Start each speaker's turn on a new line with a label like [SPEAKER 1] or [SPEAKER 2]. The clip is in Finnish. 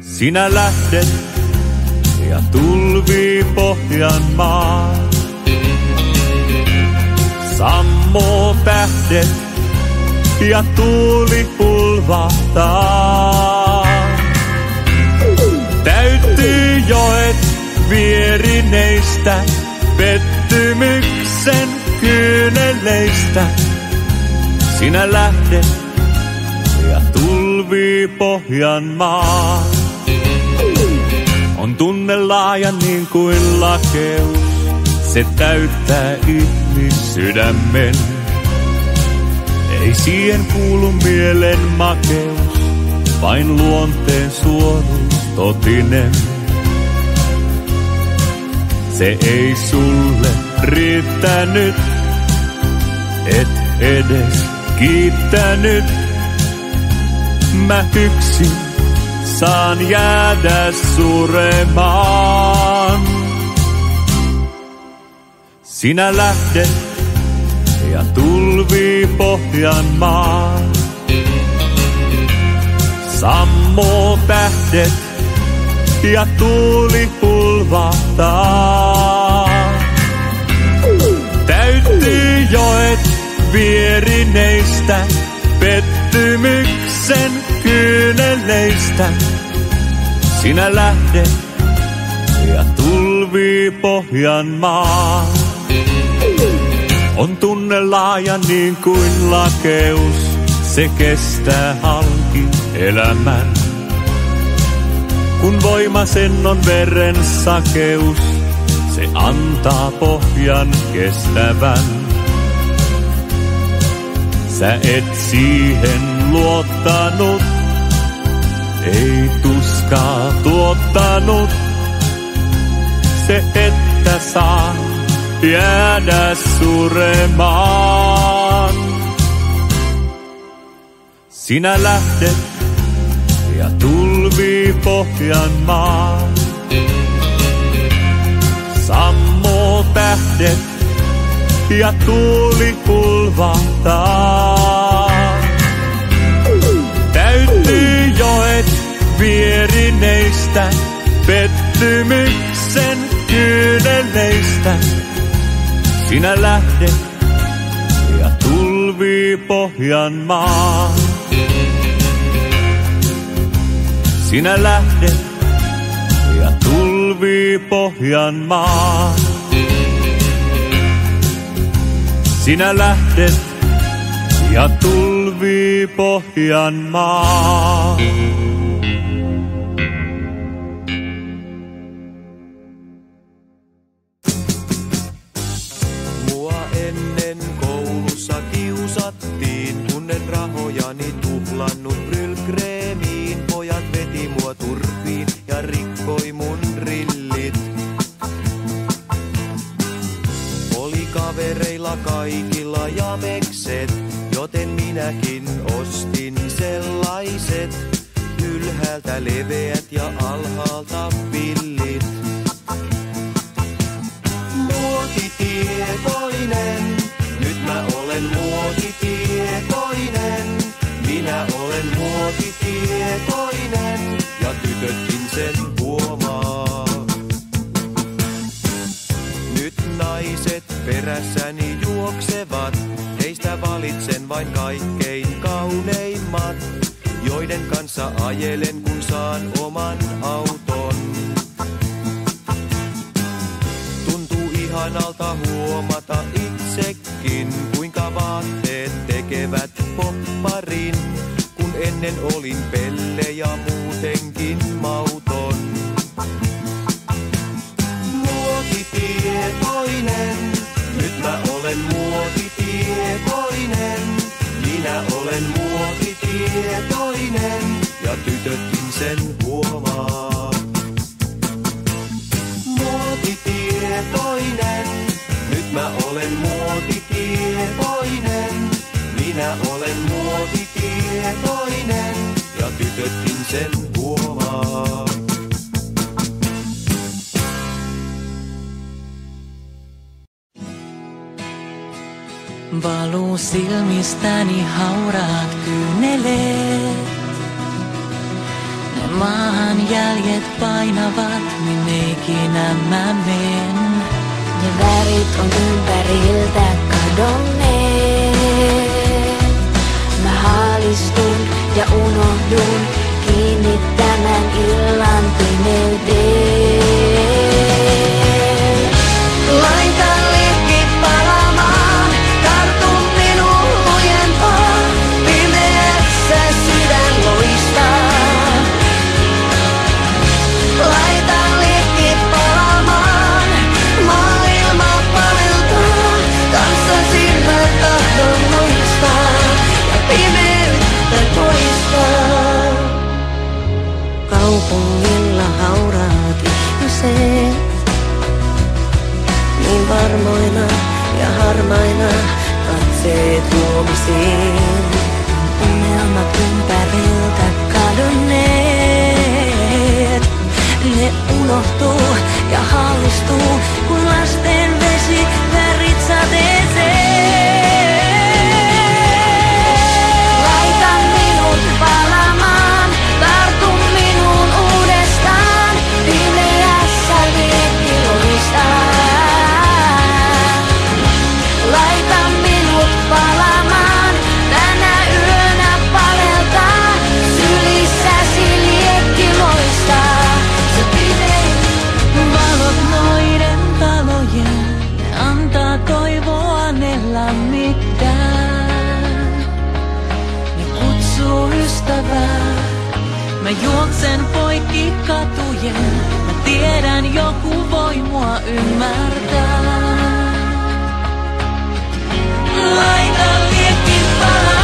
[SPEAKER 1] Sinä lähdet ja tulvi Pohjanmaa. Sammo tähdet ja tuuli pulvahtaa. Täyttyy joet vierineistä, pettymyksen kyyneleistä. Sinä lähdet ja tulvi Pohjanmaa. On tunne laaja niin kuin lakeus, se täyttää ihmissydämen. Ei siihen kuulu mielen makeus, vain luonteen suoruus totinen. Se ei sulle riittänyt, et edes kiittänyt. Mä yksin saan jäädä suremaan. Sinä lähdet ja tulvi Pohjanmaa. Sammo tähdet ja tuuli pulvahtaa. Täyttyy joet vierineistä, pettymyksen kyyneleistä. Sinä lähdet ja tulvi Pohjanmaa. On tunne laaja niin kuin lakeus, se kestää halki elämän. Kun voima sen on veren sakeus, se antaa pohjan kestävän. Sä et siihen luottanut, ei tuskaa tuottanut. Se, että saa jäädä suremaan. Sinä lähdet ja tulvi Pohjanmaa. Sammo tähdet ja tuuli pulvahtaa. Vierineistä, pettymyksen kyyneleistä. Sinä lähdet ja tulvi Pohjanmaa. Sinä lähdet ja tulvi Pohjanmaa. Sinä lähdet ja tulvi Pohjanmaa.
[SPEAKER 2] Kiusattiin, kun en rahojani tuhlannut brylkreemiin. Pojat veti mua turpiin ja rikkoi mun rillit. Oli kavereilla kaikilla jamekset, joten minäkin ostin sellaiset. Ylhäältä leveät ja alhaalta villit. Perässäni juoksevat, heistä valitsen vain kaikkein kauneimmat, joiden kanssa ajelen kun saan oman auton. Tuntuu ihanalta huomata itsekin, kuinka vaatteet tekevät popparin, kun ennen olin pelle ja muutenkin sen huomaa. Muotitietoinen, nyt mä olen muotitietoinen. Minä olen muotitietoinen ja tytötkin sen huomaa.
[SPEAKER 3] Valuu silmistäni hauraat kyyneleet maahan jäljet painavat, niin ikinä mä menen.
[SPEAKER 4] Ne värit on ympäriltä kadonneet. Mä haalistun ja unohdun kiinni
[SPEAKER 3] αυτό ystävää. Mä juoksen poikki katujen, mä tiedän joku voi mua ymmärtää. Laita liekin palaa.